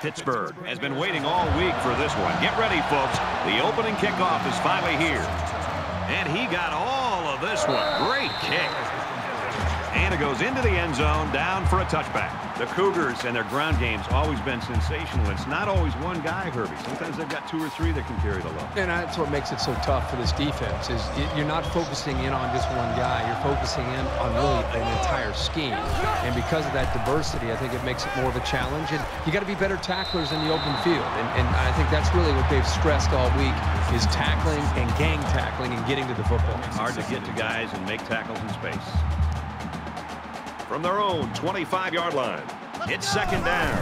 Pittsburgh has been waiting all week for this one. Get ready, folks. The opening kickoff is finally here. And he got all of this one. Great kick. And it goes into the end zone, down for a touchback. The Cougars and their ground game's always been sensational. It's not always one guy, Herbie. Sometimes they've got two or three that can carry the load. And that's what makes it so tough for this defense is you're not focusing in on just one guy. You're focusing in on really an entire scheme. And because of that diversity, I think it makes it more of a challenge. And you got to be better tacklers in the open field. And, and I think that's really what they've stressed all week is tackling and gang tackling and getting to the football. Hard to get to guys and make tackles in space from their own 25-yard line. It's second down.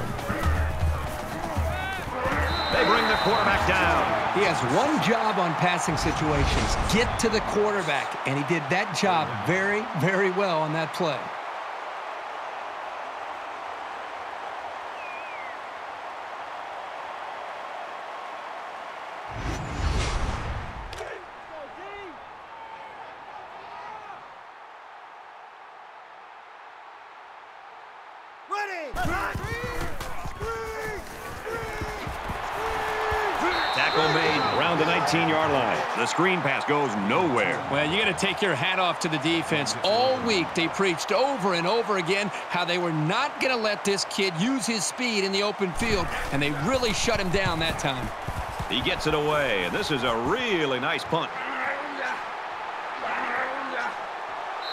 They bring the quarterback down. He has one job on passing situations, get to the quarterback, and he did that job very, very well on that play. Tackle made around the 19-yard line. The screen pass goes nowhere. Well, you got to take your hat off to the defense. All week they preached over and over again how they were not going to let this kid use his speed in the open field, and they really shut him down that time. He gets it away, and this is a really nice punt.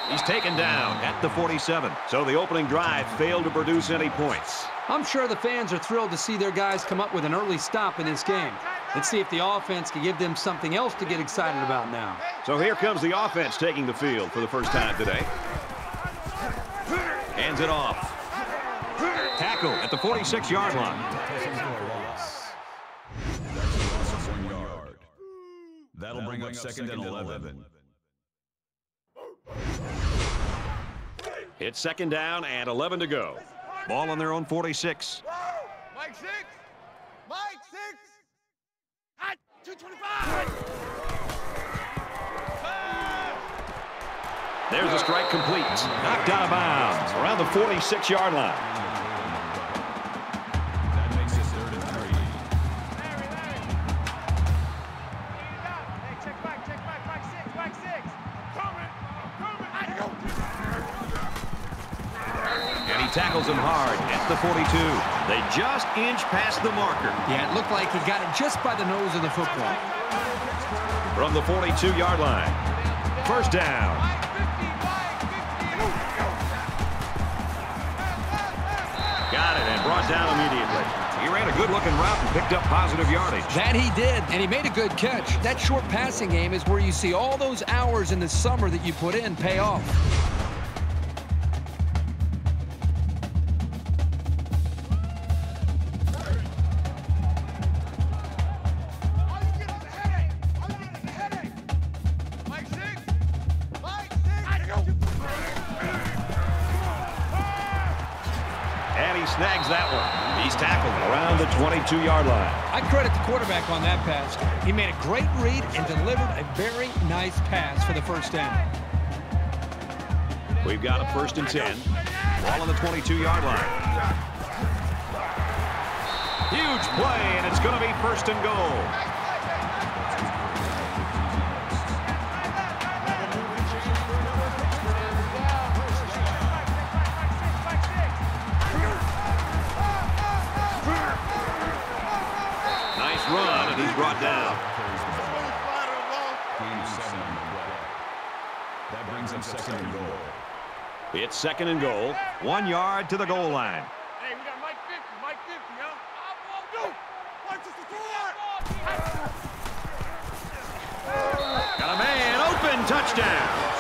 He's taken down at the 47. So the opening drive failed to produce any points. I'm sure the fans are thrilled to see their guys come up with an early stop in this game. Let's see if the offense can give them something else to get excited about now. So here comes the offense taking the field for the first time today. Hands it off. Tackle at the 46-yard line. That'll bring up second and 11. It's second down and 11 to go. Ball on their own 46. Mike six. Mike six. Hot 225. There's a strike complete. Knocked out of bounds around the 46-yard line. Tackles him hard at the 42. They just inch past the marker. Yeah, it looked like he got it just by the nose of the football. From the 42-yard line. First down. Got it and brought down immediately. He ran a good-looking route and picked up positive yardage. That he did, and he made a good catch. That short passing game is where you see all those hours in the summer that you put in pay off. Pass. He made a great read and delivered a very nice pass for the first down. We've got a first and 10. Ball on the 22-yard line. Huge play, and it's going to be first and goal. Up second and goal. It's second and goal. One yard to the goal line. Hey, we got Mike 50, Mike 50, huh? I won't do. Mike 64. Got a man open, touchdown.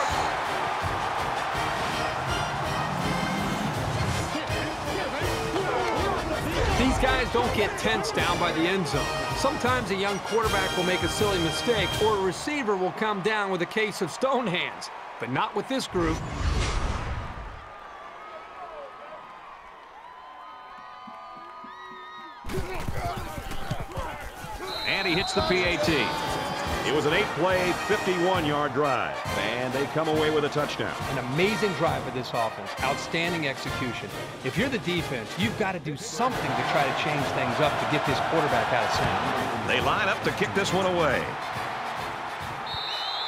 These guys don't get tense down by the end zone. Sometimes a young quarterback will make a silly mistake or a receiver will come down with a case of stone hands, but not with this group. And he hits the PAT. It was an eight-play, 51-yard drive, and they come away with a touchdown. An amazing drive for this offense. Outstanding execution. If you're the defense, you've got to do something to try to change things up to get this quarterback out of sync. They line up to kick this one away.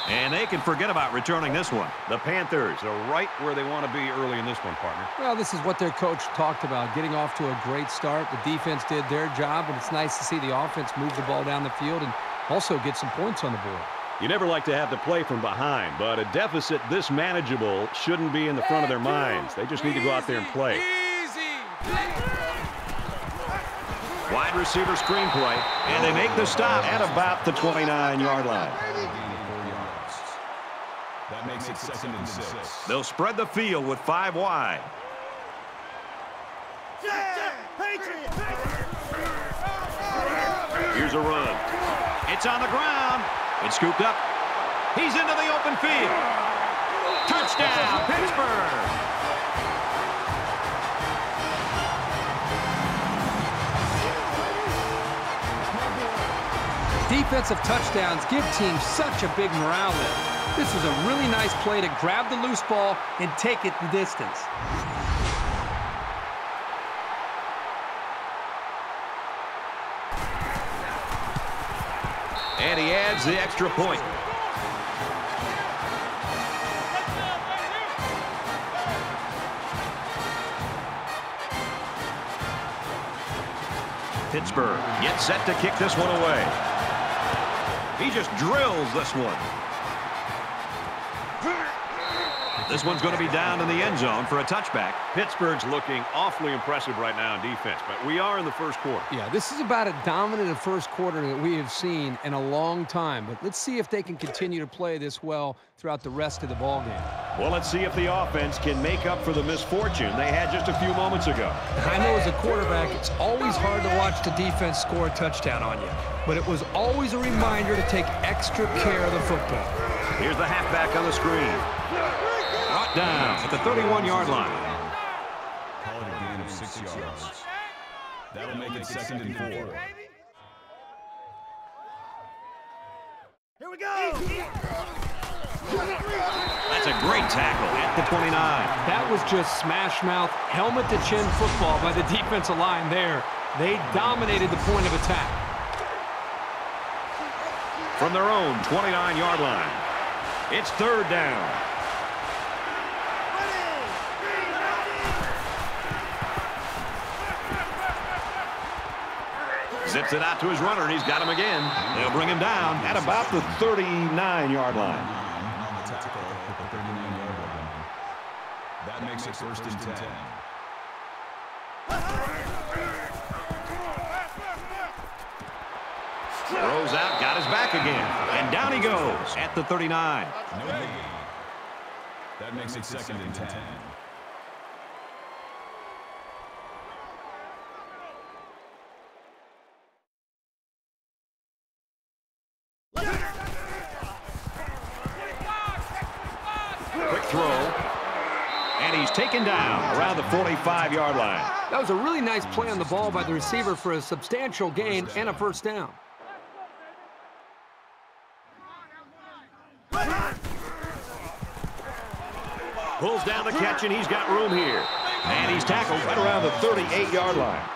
And they can forget about returning this one. The Panthers are right where they want to be early in this one, partner. Well, this is what their coach talked about, getting off to a great start. The defense did their job, and it's nice to see the offense move the ball down the field and also get some points on the board. You never like to have to play from behind, but a deficit this manageable shouldn't be in the front of their minds. They just need to go out there and play. Wide receiver screen play, and they make the stop at about the 29-yard line. That makes it second and six. They'll spread the field with five wide. Here's a run. It's on the ground. It's scooped up. He's into the open field. Touchdown, Pittsburgh. Defensive touchdowns give teams such a big morale lift. This was a really nice play to grab the loose ball and take it the distance. And he adds the extra point. Pittsburgh gets set to kick this one away. He just drills this one. This one's going to be down in the end zone for a touchback. Pittsburgh's looking awfully impressive right now in defense, but we are in the first quarter. Yeah, this is about as dominant a first quarter that we have seen in a long time. But let's see if they can continue to play this well throughout the rest of the ball game. Well, let's see if the offense can make up for the misfortune they had just a few moments ago. I know as a quarterback, it's always hard to watch the defense score a touchdown on you. But it was always a reminder to take extra care of the football. Here's the halfback on the screen. Brought down at the 31-yard line. Call it a gain of six yards. That'll make it second and four. Here we go! That's a great tackle at the 29. That was just smash mouth, helmet to chin football by the defensive line there. They dominated the point of attack. From their own 29-yard line. It's third down. Zips it out to his runner, and he's got him again. They'll bring him down at about the 39-yard line. That makes it first and 10. Throws out, got his back again. And down he goes at the 39. That makes it second and 10. 45-yard line. That was a really nice play on the ball by the receiver for a substantial gain and a first down. Pulls down the catch, and he's got room here. And he's tackled right around the 38-yard line.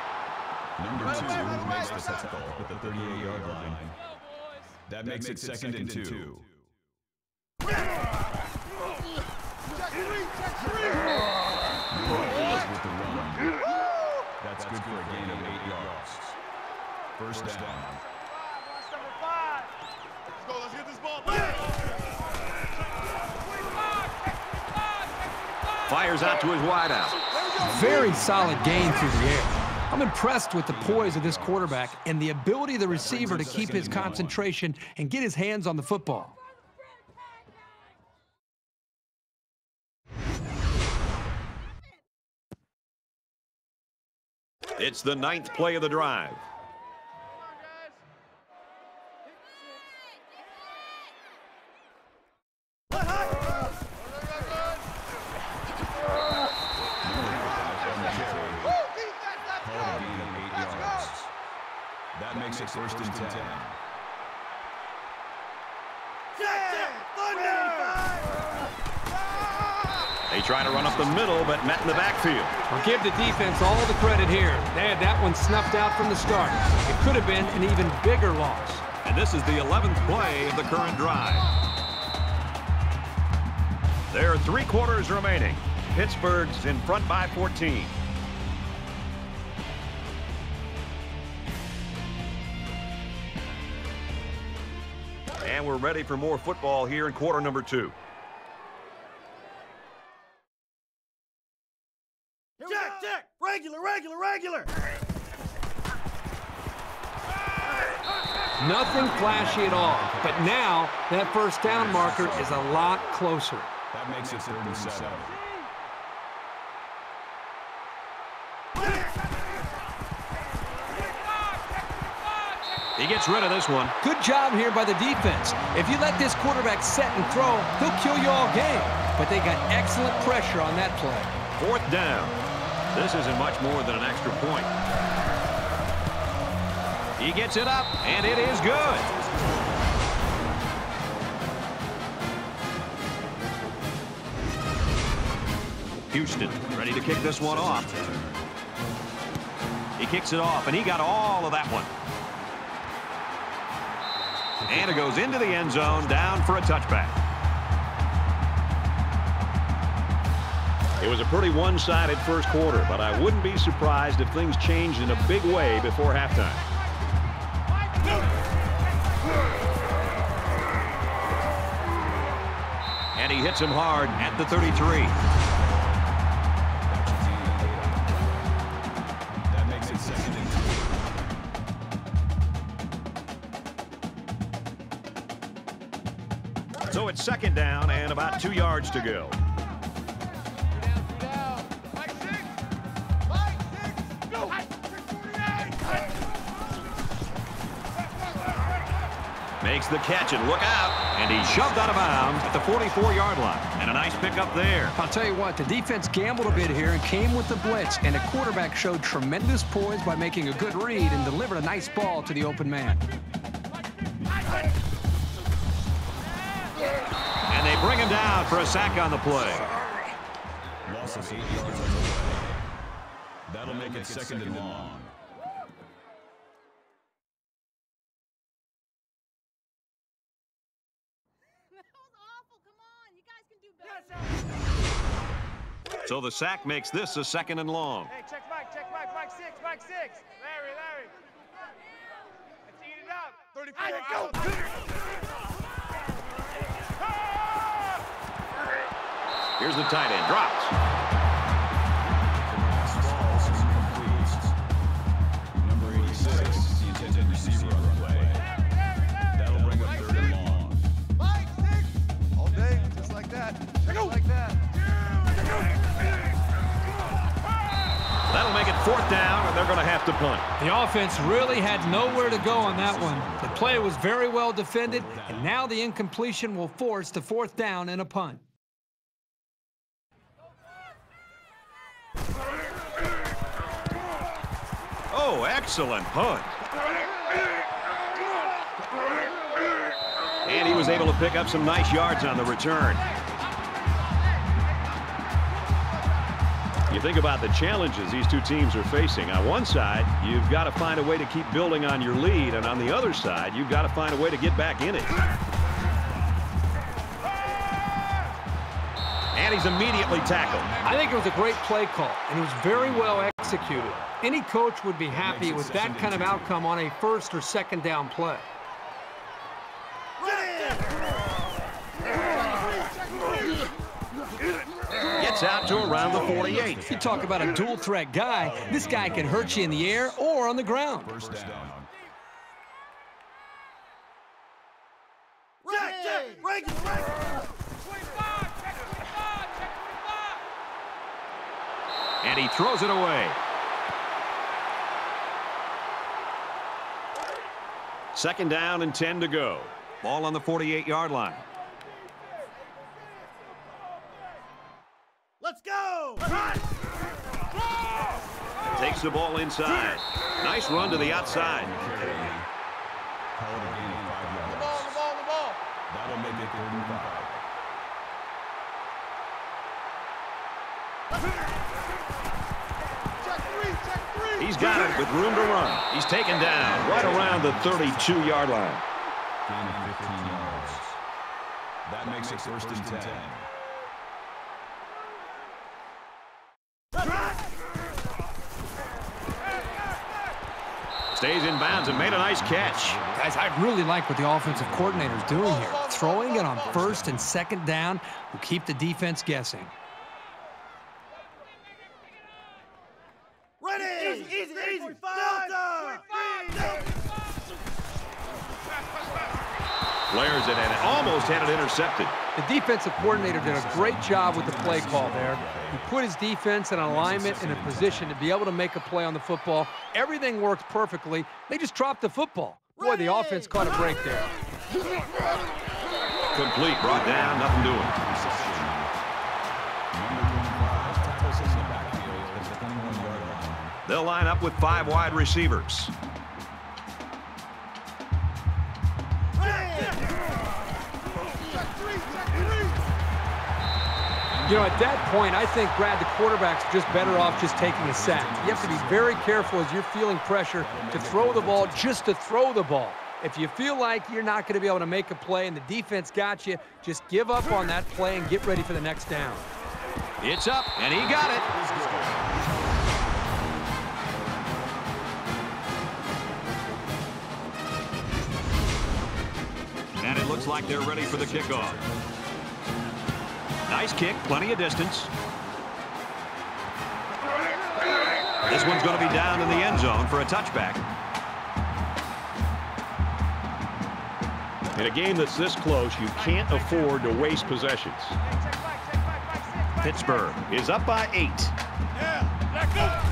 Number two makes the tackle at the 38-yard line. That makes it second and two. With the run. That's good for a gain of eight yards. First down. Number five. Let's go, let's get this ball. back. Fires out to his wideout. Very solid gain through the air. I'm impressed with the poise of this quarterback and the ability of the receiver to keep his concentration and get his hands on the football. It's the ninth play of the drive. Call it a gain of eight yards. That makes it first and ten. They try to run up the middle, but met in the backfield. Well, give the defense all the credit here. They had that one snuffed out from the start. It could have been an even bigger loss. And this is the 11th play of the current drive. There are three quarters remaining. Pittsburgh's in front by 14. And we're ready for more football here in quarter number two. Check, check. Regular, regular, regular. Nothing flashy at all. But now that first down marker is a lot closer. That makes it 37. He gets rid of this one. Good job here by the defense. If you let this quarterback set and throw, he'll kill you all game. But they got excellent pressure on that play. Fourth down. This isn't much more than an extra point. He gets it up, and it is good. Houston ready to kick this one off. He kicks it off, and he got all of that one. And it goes into the end zone, down for a touchback. It was a pretty one-sided first quarter, but I wouldn't be surprised if things changed in a big way before halftime. Hits him hard at the 33. That makes it second and two. So it's second down and about two yards to go. Makes the catch and look out. And he shoved out of bounds at the 44-yard line. And a nice pickup there. I'll tell you what, the defense gambled a bit here and came with the blitz, and the quarterback showed tremendous poise by making a good read and delivered a nice ball to the open man. And they bring him down for a sack on the play. Loss of eight yards on the play. That'll make it second and long. So the sack makes this a second and long. Hey, check Mike, check Mike, Mike six, Mike six. Larry, Larry. Let's eat it up. 34. go. Here's the tight end. Drops. Balls incomplete. Fourth down, and they're going to have to punt. The offense really had nowhere to go on that one. The play was very well defended, and now the incompletion will force the fourth down and a punt. Oh, excellent punt. And he was able to pick up some nice yards on the return. You think about the challenges these two teams are facing. On one side, you've got to find a way to keep building on your lead, and on the other side, you've got to find a way to get back in it. And he's immediately tackled. I think it was a great play call, and it was very well executed. Any coach would be happy with that kind of outcome on a first or second down play. Gets out to around the 48. You talk about a dual threat guy, this guy can hurt you in the air or on the ground. First down. Check, check. Regular, regular. And he throws it away. Second down and 10 to go. Ball on the 48-yard line. Let's go. Takes the ball inside. Nice run to the outside. Call it a gain of five The ball, the ball, the ball. That'll make it third and five. Check three, check three. He's got it with room to run. He's taken down right around the 32-yard line. Gain of 15 yards. That makes it first and 10. Stays in bounds and made a nice catch. Guys, I really like what the offensive coordinator's doing here. Throwing it on first and second down will keep the defense guessing. Ready. Easy, easy, easy. Delta. Flares it and almost had it intercepted. The defensive coordinator did a great job with the play call there. He put his defense in alignment in a position to be able to make a play on the football. Everything worked perfectly. They just dropped the football. Boy, the offense caught a break there. Complete, brought down, nothing doing. Number 25 tackles in the backfield at the 21-yard line. They'll line up with five wide receivers. You know, at that point, I think, Brad, the quarterback's just better off just taking a sack. You have to be very careful as you're feeling pressure to throw the ball just to throw the ball. If you feel like you're not going to be able to make a play and the defense got you, just give up on that play and get ready for the next down. It's up, and he got it. Looks like they're ready for the kickoff. Nice kick, plenty of distance. This one's going to be down in the end zone for a touchback. In a game that's this close, you can't afford to waste possessions. Pittsburgh is up by eight. Yeah, let go.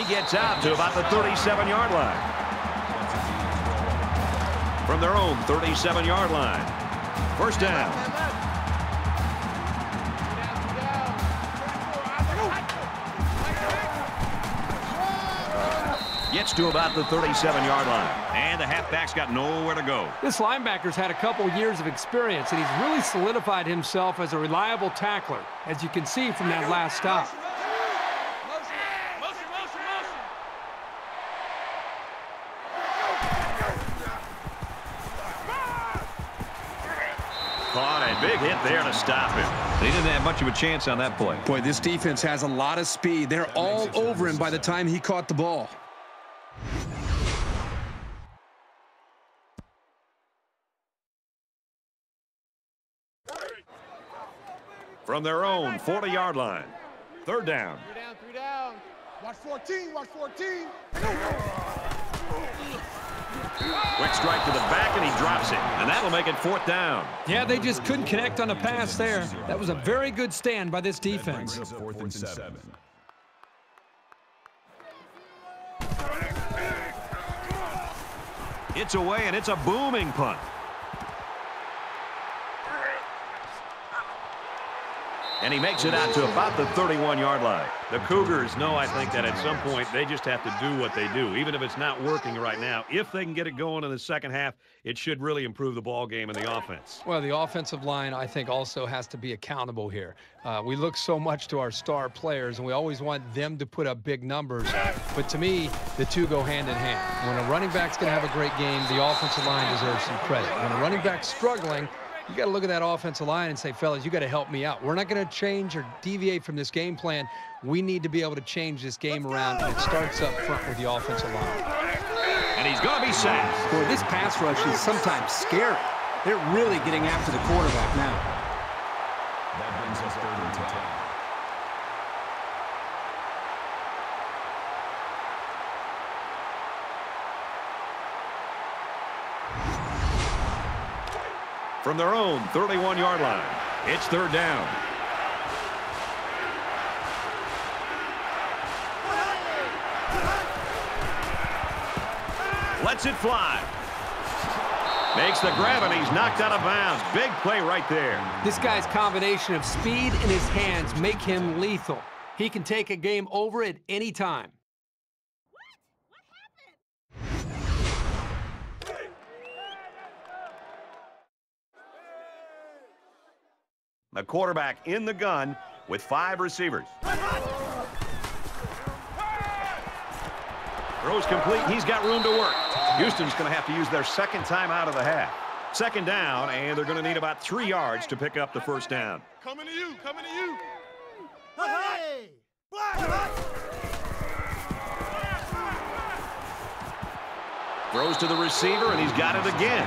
He gets out to about the 37-yard line. From their own 37-yard line. First down. Gets to about the 37-yard line. And the halfback's got nowhere to go. This linebacker's had a couple years of experience, and he's really solidified himself as a reliable tackler, as you can see from that last stop. Motion, motion, motion. Caught a big hit there to stop him. They didn't have much of a chance on that play. Boy, this defense has a lot of speed. They're all over him by the time he caught the ball. From their own 40-yard line. Third down. Three down, three down. Watch 14, watch 14. Quick strike to the back, and he drops it. And that'll make it fourth down. Yeah, they just couldn't connect on the pass there. That was a very good stand by this defense. fourth and seven. It's away, and it's a booming punt. And he makes it out to about the 31-yard line. The Cougars know, I think, that at some point they just have to do what they do, even if it's not working right now. If they can get it going in the second half, it should really improve the ball game and the offense. Well, the offensive line, I think, also has to be accountable here. Uh, we look so much to our star players, and we always want them to put up big numbers. But to me, the two go hand in hand. When a running back's going to have a great game, the offensive line deserves some credit. When a running back's struggling, you got to look at that offensive line and say, fellas, you got to help me out. We're not going to change or deviate from this game plan. We need to be able to change this game around, and it starts up front with the offensive line. And he's going to be sacked. Boy, this pass rush is sometimes scary. They're really getting after the quarterback now. That brings us third and ten. From their own 31-yard line, it's third down. Lets it fly. Makes the grab, and he's knocked out of bounds. Big play right there. This guy's combination of speed and his hands make him lethal. He can take a game over at any time. What? What happened? The quarterback in the gun with five receivers. Throws complete. He's got room to work. Houston's going to have to use their second time out of the half. Second down, and they're going to need about three yards to pick up the first down. Coming to you, coming to you. Hey! Throws to the receiver, and he's got it again.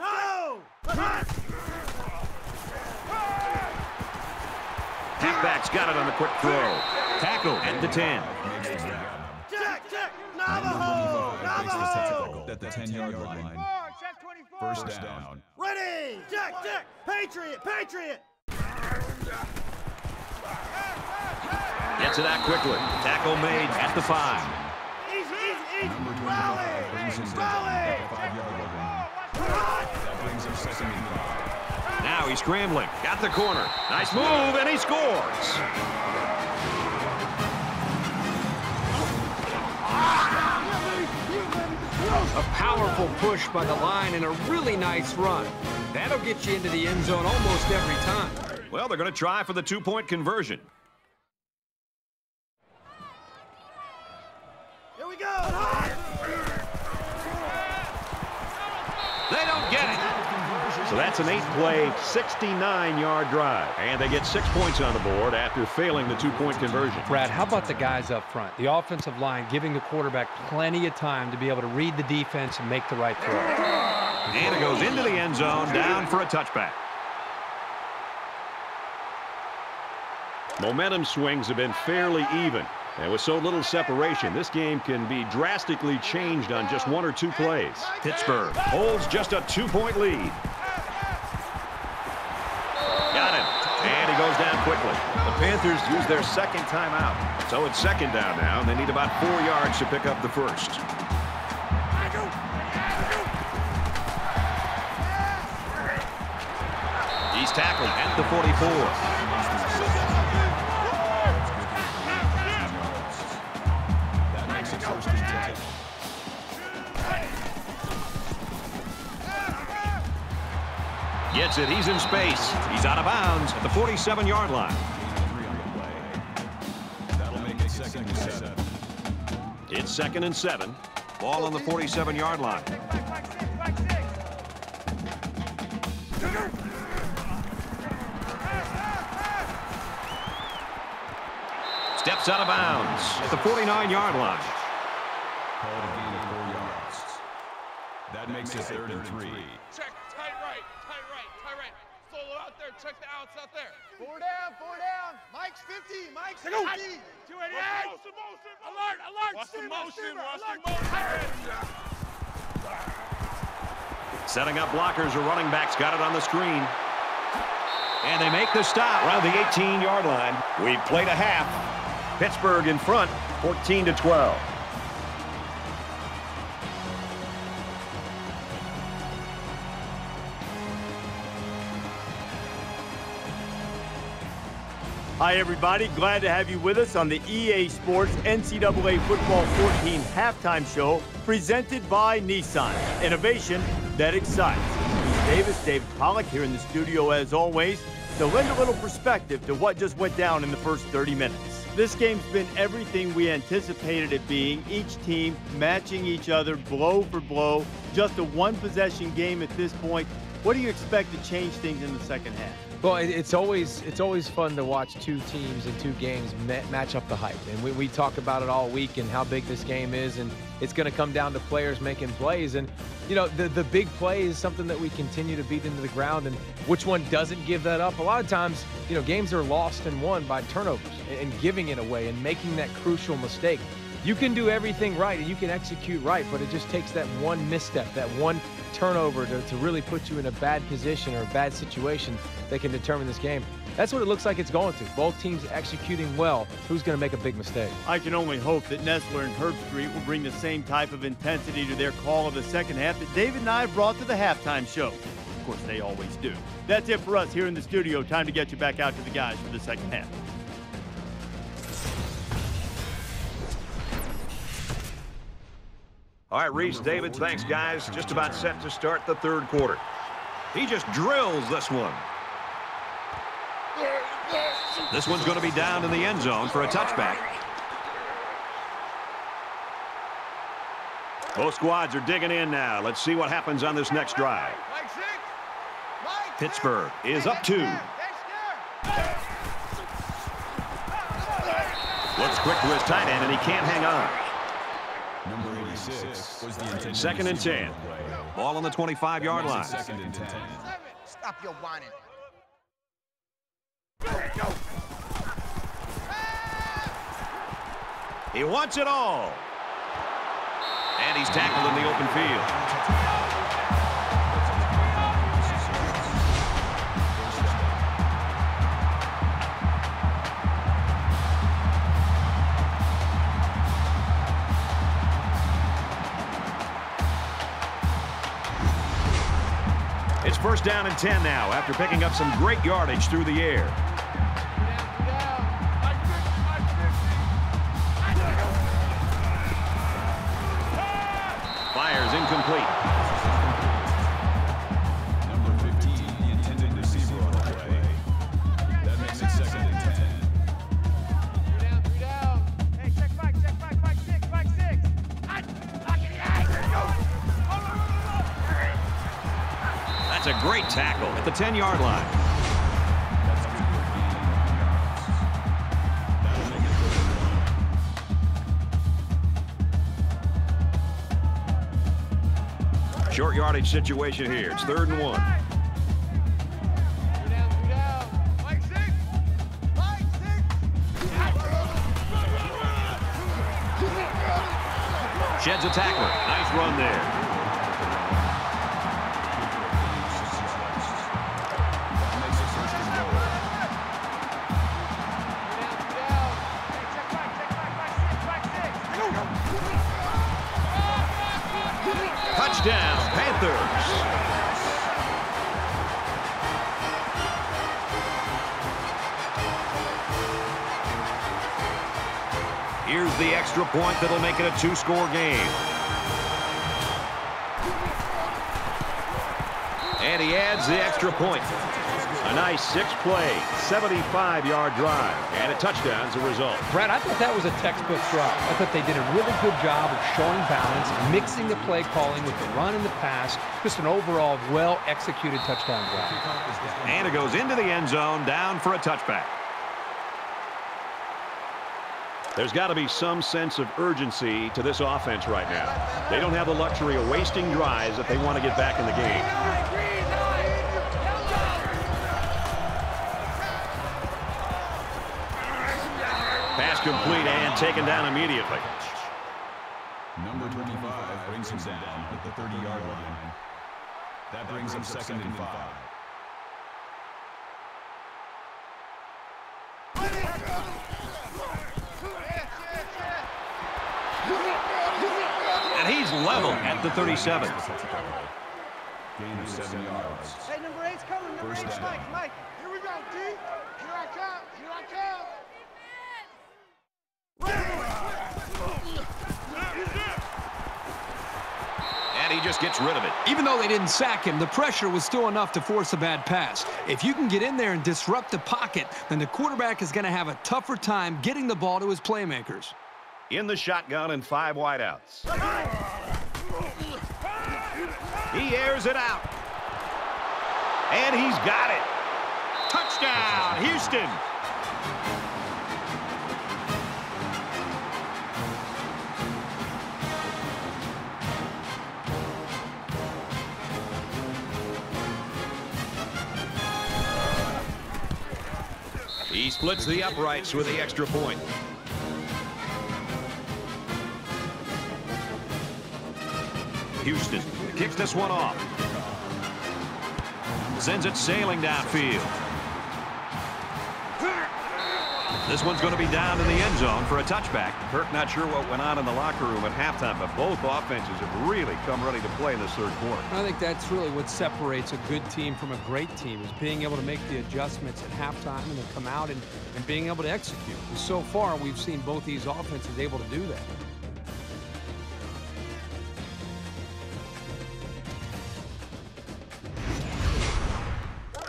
Let's go! Halfback's got it on the quick throw. Tackle at the 10. Makes the. Check, check! Navajo! Navajo! At the 10-yard line. check 24. First down. Ready! Check, check! Patriot! Patriot! Gets it out quickly. Tackle made at the 5. Easy, easy, easy! Number 25 Rally! brings him down Rally! Now he's scrambling. Got the corner. Nice move, and he scores. A powerful push by the line and a really nice run. That'll get you into the end zone almost every time. Well, they're going to try for the two-point conversion. Here we go! They don't get it. So that's an eight-play, 69-yard drive. And they get six points on the board after failing the two-point conversion. Brad, how about the guys up front? The offensive line giving the quarterback plenty of time to be able to read the defense and make the right throw. And it goes into the end zone, down for a touchback. Momentum swings have been fairly even. And with so little separation, this game can be drastically changed on just one or two plays. Pittsburgh holds just a two-point lead. Got it. And he goes down quickly. The Panthers use their second timeout. So it's second down now, and they need about four yards to pick up the first. He's tackled at the 44. That makes it first and 10. Gets it. He's in space. He's out of bounds at the 47-yard line. Second and seven. It's second and seven. Ball on the 47-yard line. Steps out of bounds at the 49-yard line. Called a gain of four yards. That makes it third and three. Check, tight right, tight right, tight right. Solo out there, check out there. Four down, four down. Mike's 50, Mike's 50. 288. Motion, motion, alert, alert. Watch the motion, watch the motion. Setting up blockers, a running back's got it on the screen. And they make the stop around the 18-yard line. We've played a half. Pittsburgh in front, 14 to 12. Hi, everybody. Glad to have you with us on the EA Sports NCAA Football 14 halftime show presented by Nissan. Innovation that excites. Reece Davis, David Pollack here in the studio as always to lend a little perspective to what just went down in the first 30 minutes. This game's been everything we anticipated it being, each team matching each other blow for blow. Just a one possession game at this point. What do you expect to change things in the second half? Well, it's always it's always fun to watch two teams and two games match up the hype, and we, we talk about it all week and how big this game is, and it's going to come down to players making plays, and you know the the big play is something that we continue to beat into the ground, and which one doesn't give that up? A lot of times, you know, games are lost and won by turnovers and, and giving it away and making that crucial mistake. You can do everything right and you can execute right, but it just takes that one misstep, that one turnover to, to really put you in a bad position or a bad situation that can determine this game. That's what it looks like it's going to. Both teams executing well. Who's going to make a big mistake? I can only hope that Nessler and Herb Street will bring the same type of intensity to their call of the second half that David and I brought to the halftime show. Of course, they always do. That's it for us here in the studio. Time to get you back out to the guys for the second half. All right, Reece, David, thanks, guys. Just about set to start the third quarter. He just drills this one. This one's going to be down in the end zone for a touchback. Both squads are digging in now. Let's see what happens on this next drive. Pittsburgh is up two. Looks quick to his tight end, and he can't hang on. Number 86 was the intended Second and 10. on. Ball on the 25-yard line. Second and 10. Stop your whining. He wants it all. And he's tackled in the open field. First down and 10 now after picking up some great yardage through the air. Fires incomplete. 10-yard line. Short yardage situation here. It's third and one. Sheds a tackler. Nice run there. Extra point that'll make it a two-score game. And he adds the extra point. A nice six-play, 75-yard drive, and a touchdown as a result. Brad, I thought that was a textbook drive. I thought they did a really good job of showing balance, mixing the play calling with the run and the pass. Just an overall well-executed touchdown drive. And it goes into the end zone, down for a touchback. There's got to be some sense of urgency to this offense right now. They don't have the luxury of wasting drives if they want to get back in the game. Pass complete and taken down immediately. Number 25 brings him down at the 30-yard line. That brings him second and five. And he's level at the 37. Gain of seven yards. Hey, number eight's coming. Number First eight's down. Mike. Mike. Here we go, D. Here I come. Here I come. And he just gets rid of it. Even though they didn't sack him, the pressure was still enough to force a bad pass. If you can get in there and disrupt the pocket, then the quarterback is going to have a tougher time getting the ball to his playmakers. In the shotgun and five wideouts. He airs it out. And he's got it. Touchdown, Houston. He splits the uprights with the extra point. Houston kicks this one off. Sends it sailing downfield. This one's going to be down in the end zone for a touchback. Kirk not sure what went on in the locker room at halftime, but both offenses have really come ready to play in this third quarter. I think that's really what separates a good team from a great team is being able to make the adjustments at halftime and then come out and, and being able to execute. And so far, we've seen both these offenses able to do that.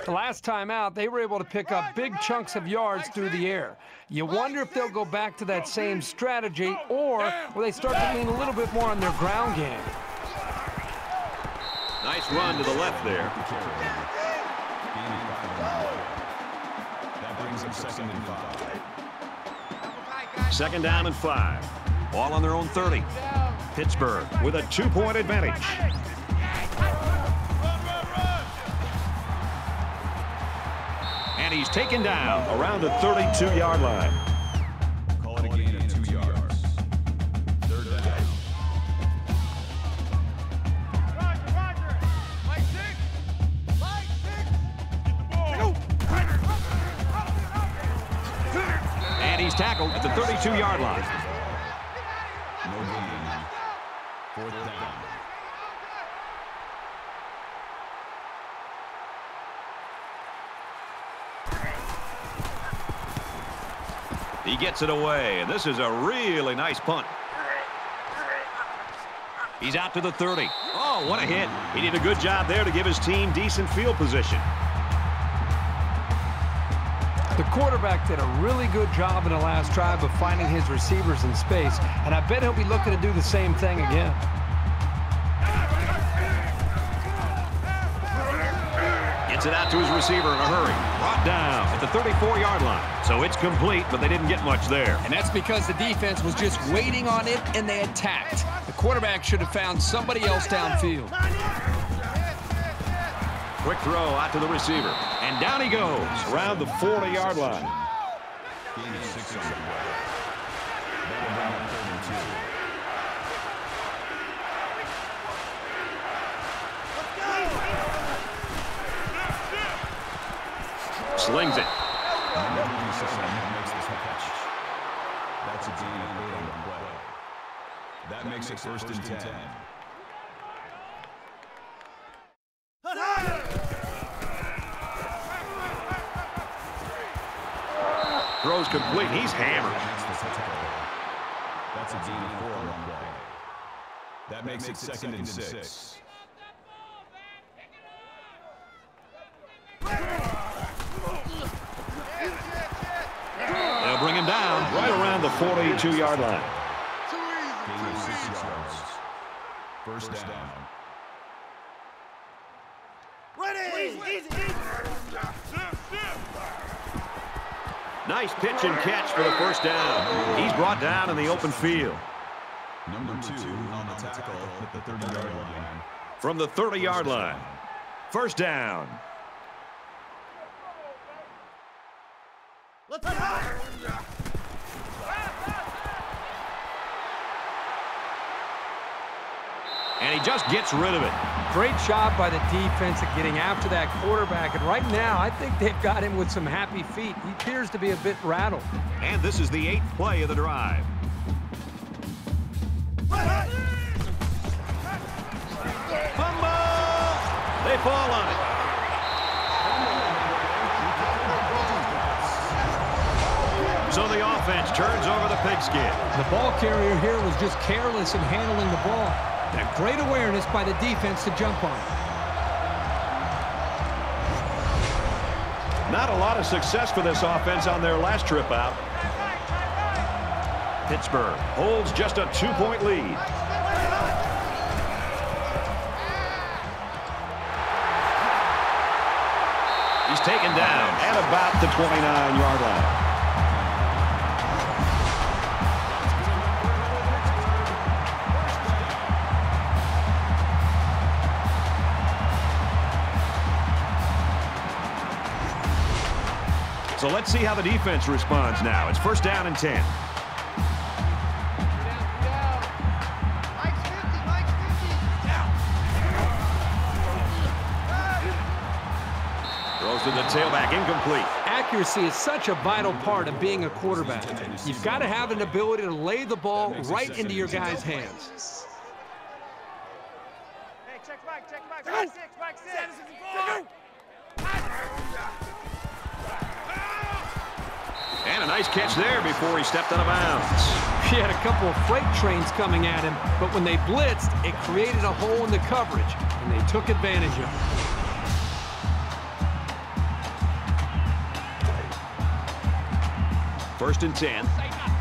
The last time out, they were able to pick up big chunks of yards through the air. You wonder if they'll go back to that same strategy or will they start to lean a little bit more on their ground game. Nice run to the left there. That brings up second and five. Second down and five. Ball on their own 30. Pittsburgh with a two-point advantage. And he's taken down around the 32-yard line. Gets it away, and this is a really nice punt. He's out to the 30. Oh, what a hit. He did a good job there to give his team decent field position. The quarterback did a really good job in the last drive of finding his receivers in space, and I bet he'll be looking to do the same thing again. Gets it out to his receiver in a hurry. Brought down at the 34-yard line. So it's complete, but they didn't get much there. And that's because the defense was just waiting on it and they attacked. The quarterback should have found somebody else downfield. Quick throw out to the receiver. And down he goes around the 40-yard line. Slings it. Number 26 makes this catch. That's a gain of eight on the play. That makes it first and ten. Throws complete. He's hammered. That's a gain of four on the play. That makes it second and six. They'll bring him down right around the 42-yard line. Gain of six yards. First down. Ready! Nice pitch and catch for the first down. He's brought down in the open field. Number two on the tackle at the 30-yard line. From the 30-yard line. First down. He just gets rid of it. Great job by the defense at getting after that quarterback. And right now, I think they've got him with some happy feet. He appears to be a bit rattled. And this is the eighth play of the drive. Fumble! They fall on it. So the offense turns over the pigskin. The ball carrier here was just careless in handling the ball. And a great awareness by the defense to jump on. Not a lot of success for this offense on their last trip out. Pittsburgh holds just a two-point lead. He's taken down at about the 29-yard line. So let's see how the defense responds now. It's first down and 10. Mike's 50, Mike's 50. Down. Throws to the tailback, incomplete. Accuracy is such a vital part of being a quarterback. You've got to have an ability to lay the ball right into your guys' hands. Hey, check Mike, check Mike. Mike six, Mike six. And a nice catch there before he stepped out of bounds. He had a couple of freight trains coming at him, but when they blitzed, it created a hole in the coverage, and they took advantage of it. First and 10.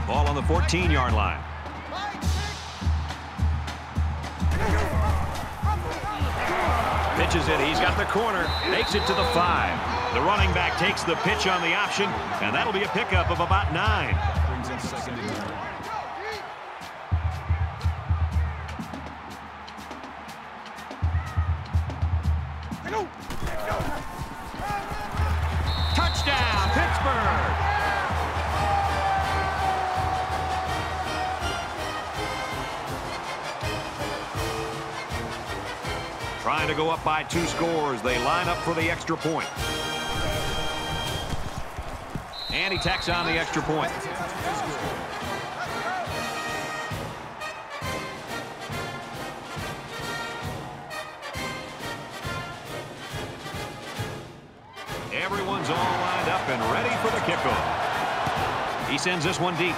Ball on the 14-yard line. Pitches it. He's got the corner. Makes it to the five. The running back takes the pitch on the option, and that'll be a pickup of about nine. Touchdown, Pittsburgh! Trying to go up by two scores. They line up for the extra point. And he tacks on the extra point. Everyone's all lined up and ready for the kickoff. He sends this one deep.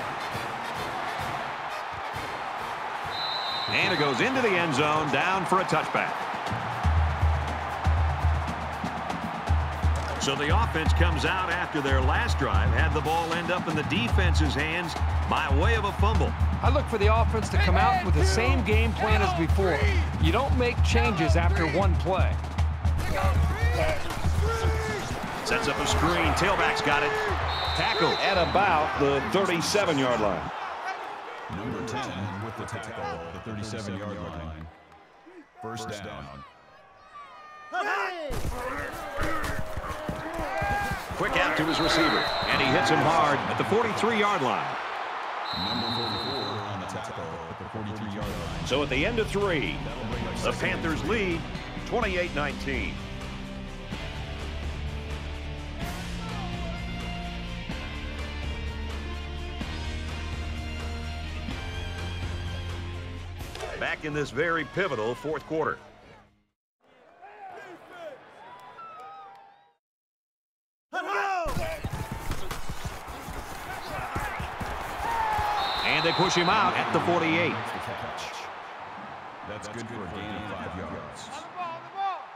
And it goes into the end zone, down for a touchback. So the offense comes out after their last drive, had the ball end up in the defense's hands by way of a fumble. I look for the offense to come out with the same game plan as before. You don't make changes after one play. Sets up a screen. Tailback's got it. Tackle. At about the 37-yard line. Number 10 with the tackle at the 37-yard line. First down. Quick out to his receiver. And he hits him hard at the 43-yard line. Number 44 on the tackle at the 43-yard line. So at the end of three, That'll bring up the Panthers lead 28-19. Back in this very pivotal fourth quarter. They push him out at the 48. That's good for a gain of five yards.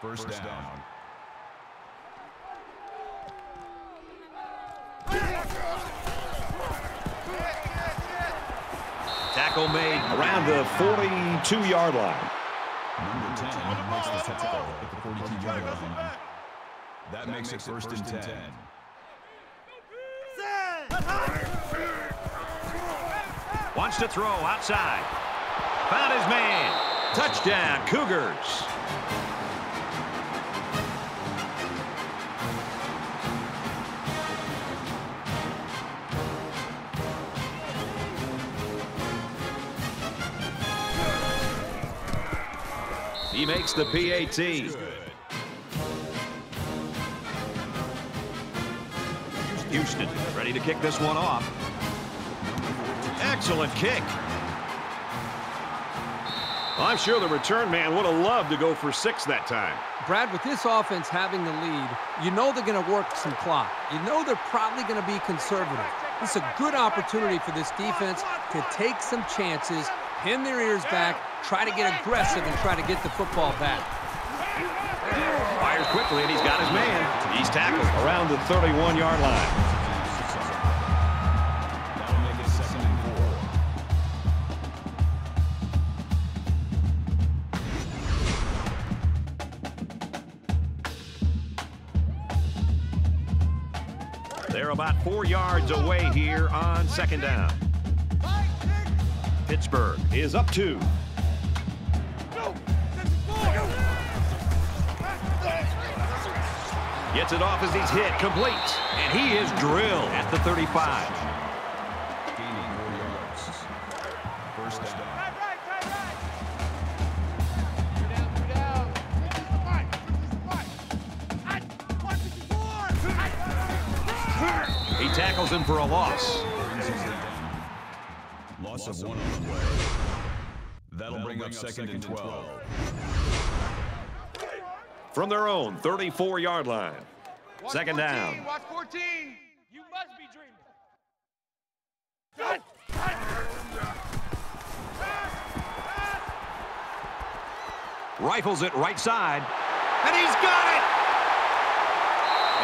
First down. Tackle made. Around the 42-yard line. Number 10 makes the tackle at the 42-yard line. That makes it first and 10. Wants to throw outside. Found his man. Touchdown, Cougars. He makes the PAT. Houston ready to kick this one off. Excellent kick. I'm sure the return man would have loved to go for six that time. Brad, with this offense having the lead, you know they're going to work some clock. You know they're probably going to be conservative. This is a good opportunity for this defense to take some chances, pin their ears back, try to get aggressive, and try to get the football back. Fires quickly, and he's got his man. He's tackled. Around the 31-yard line. They're about four yards away here on second down. Pittsburgh is up two. Gets it off as he's hit, complete, and he is drilled at the 35. He for a loss. Brings him down. Loss of one on the way. That'll bring up second and 12. From their own 34-yard line. Second down. Watch 14. You must be dreaming. Rifles it right side. And he's got it!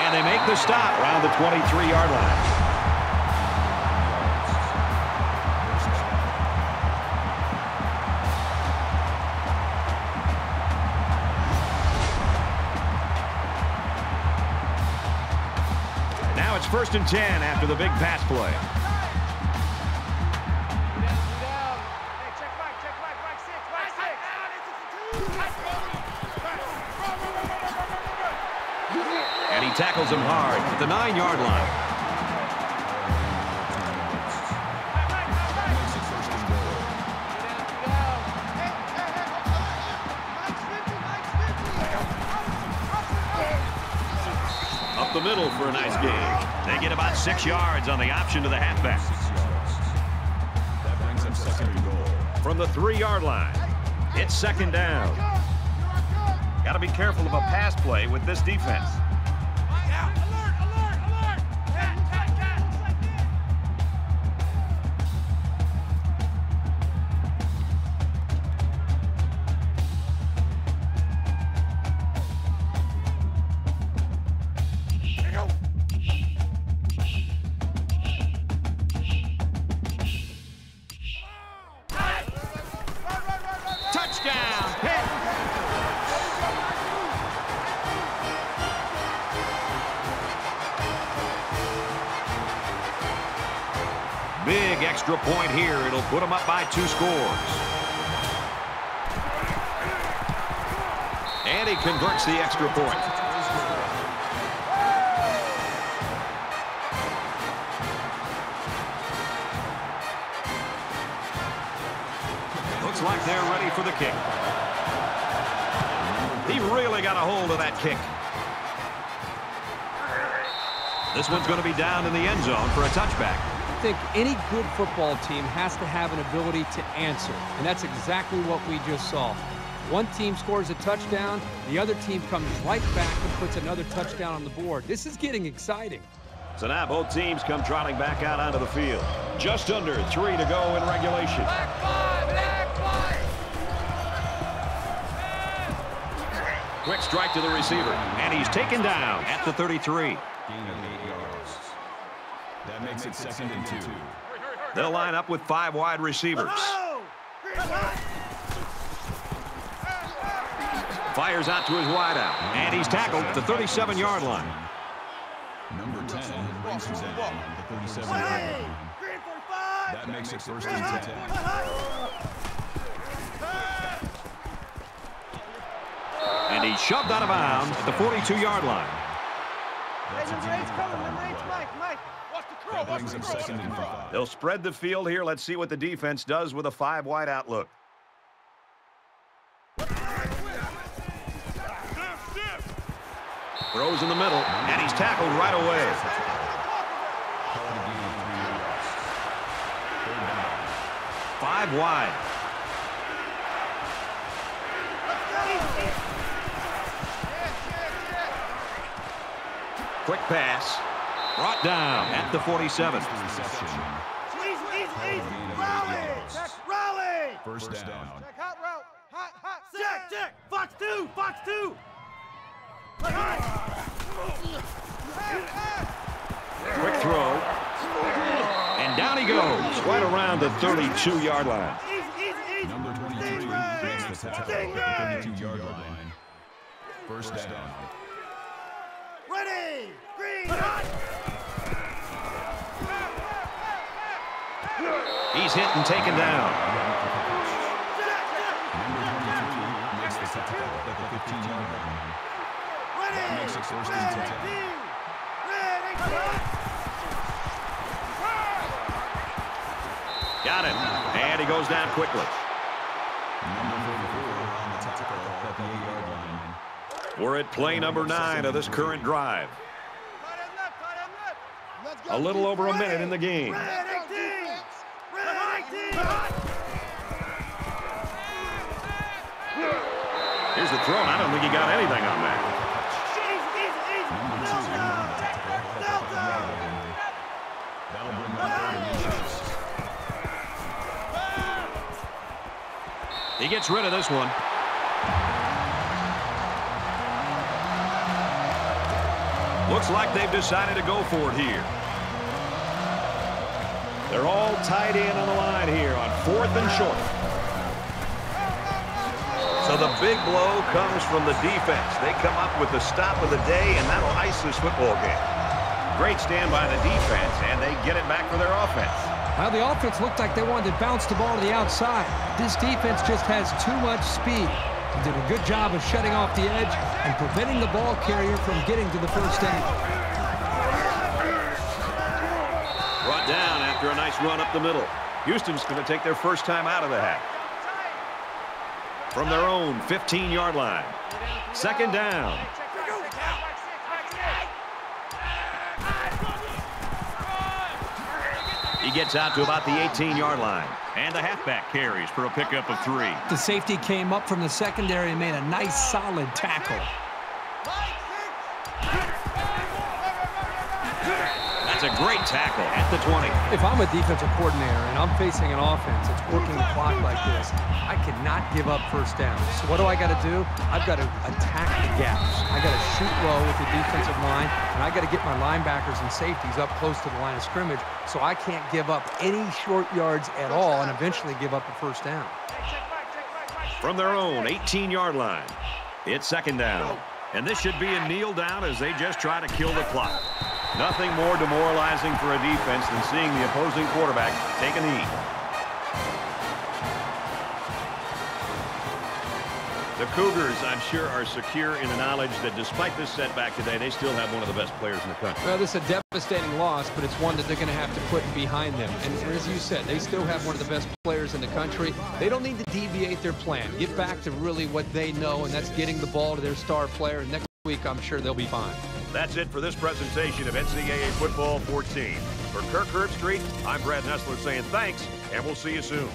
And they make the stop Around the 23-yard line. First and 10 after the big pass play. And he tackles him hard at the nine-yard line. Up the middle for a nice game. They get about six yards on the option to the halfback. That brings up second and goal. From the three-yard line, it's second down. Got to be careful of a pass play with this defense. Two scores. And he converts the extra point. Looks like they're ready for the kick. He really got a hold of that kick. This one's going to be down in the end zone for a touchback. I think any good football team has to have an ability to answer, and that's exactly what we just saw. One team scores a touchdown, the other team comes right back and puts another touchdown on the board. This is getting exciting. So now both teams come trotting back out onto the field. Just under three to go in regulation. Quick strike to the receiver, and he's taken down at the 33. Gain of eight yards. That makes it second and two. They'll line up with five wide receivers. Fires out to his wideout, and he's tackled at the 37-yard line. Number 10 brings him down at the 37 yard line. That makes it first and 10. And he's shoved out of bounds at the 42-yard line. That's a gain of five. That brings him second and five. They'll spread the field here. Let's see what the defense does with a five wide outlook. Throws in the middle, and he's tackled right away. Call it a gain of three yards. Third down. Five wide. Quick pass. Brought down at the 47. The reception. Easy, easy, easy. Gain of eight Rally. yards. Rally. First down. Hot route. Hot, hot. Check, check. Fox two. Fox two. Quick throw. And down he goes, right around the 32-yard line. Easy, easy, easy. Number 23 makes the tackle at the 32-yard line. First down. Ready. Green. He's hit and taken down. Number 23 makes the tackle at the 15-yard line. That makes it and 10. Got him. And he goes down quickly. Number 44 on the tackle at the 8-yard line. We're at play number nine of this current drive. A little over a minute in the game. I don't think he got anything on that. Number 2 on the tackle at the 5-yard line. That'll bring up third and inches. He gets rid of this one. Looks like they've decided to go for it here. They're all tied in on the line here on fourth and short. So the big blow comes from the defense. They come up with the stop of the day, and that'll ice this football game. Great stand by the defense, and they get it back for their offense. Now the offense looked like they wanted to bounce the ball to the outside. This defense just has too much speed. They did a good job of shutting off the edge and preventing the ball carrier from getting to the first down. Brought down after a nice run up the middle. Houston's going to take their first time out of the half. From their own 15-yard line. Second down. He gets out to about the 18-yard line. And the halfback carries for a pickup of three. The safety came up from the secondary and made a nice, solid tackle. That's a great tackle at the 20. If I'm a defensive coordinator and I'm facing an offense that's working the clock like this, I cannot give up first downs. So what do I got to do? I've got to attack the gaps. I got to shoot low with the defensive line, and I got to get my linebackers and safeties up close to the line of scrimmage so I can't give up any short yards at all and eventually give up a first down. From their own 18-yard line, it's second down. And this should be a kneel down as they just try to kill the clock. Nothing more demoralizing for a defense than seeing the opposing quarterback take a knee. Cougars, I'm sure, are secure in the knowledge that despite this setback today, they still have one of the best players in the country. Well, this is a devastating loss, but it's one that they're going to have to put behind them. And as you said, they still have one of the best players in the country. They don't need to deviate their plan. Get back to really what they know, and that's getting the ball to their star player. And next week, I'm sure they'll be fine. That's it for this presentation of NCAA Football 14. For Kirk Herbstreit, I'm Brad Nessler saying thanks, and we'll see you soon.